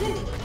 Woo!